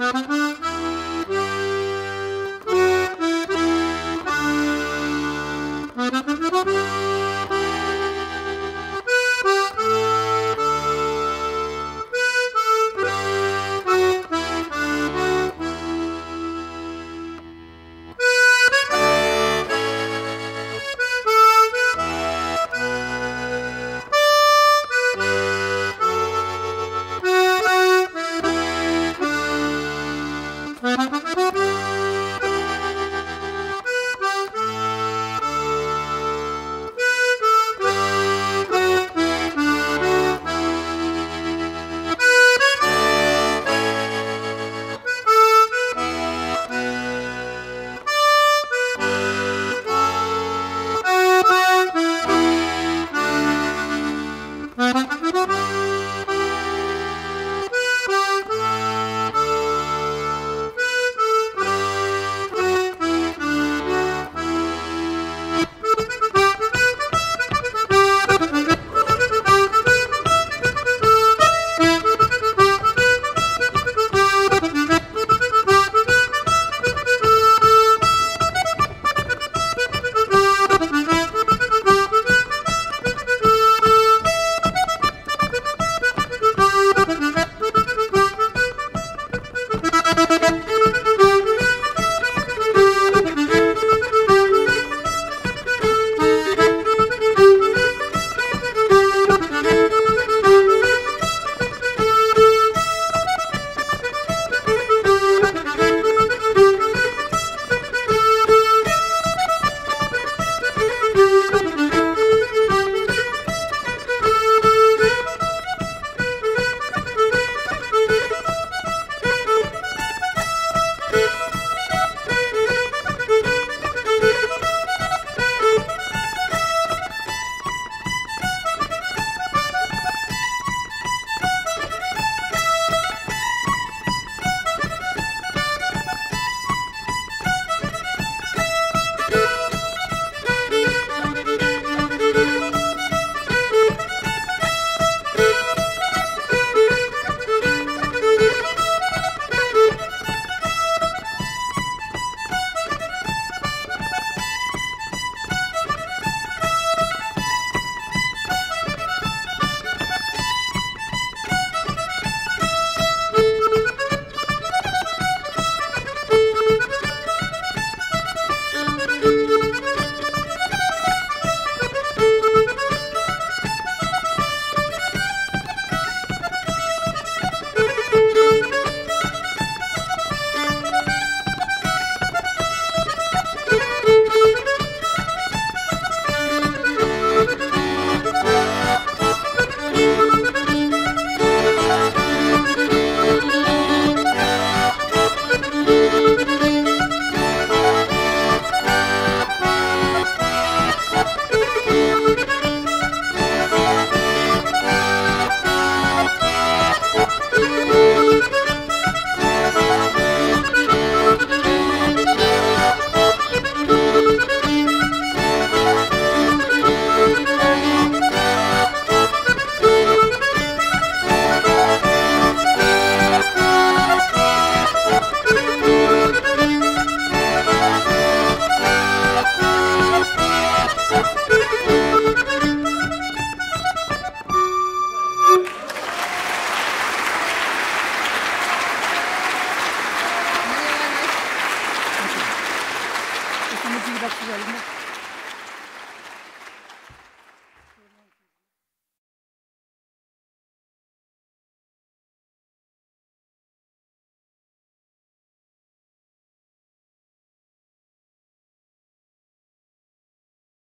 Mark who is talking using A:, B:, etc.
A: Thank you. bir dakika.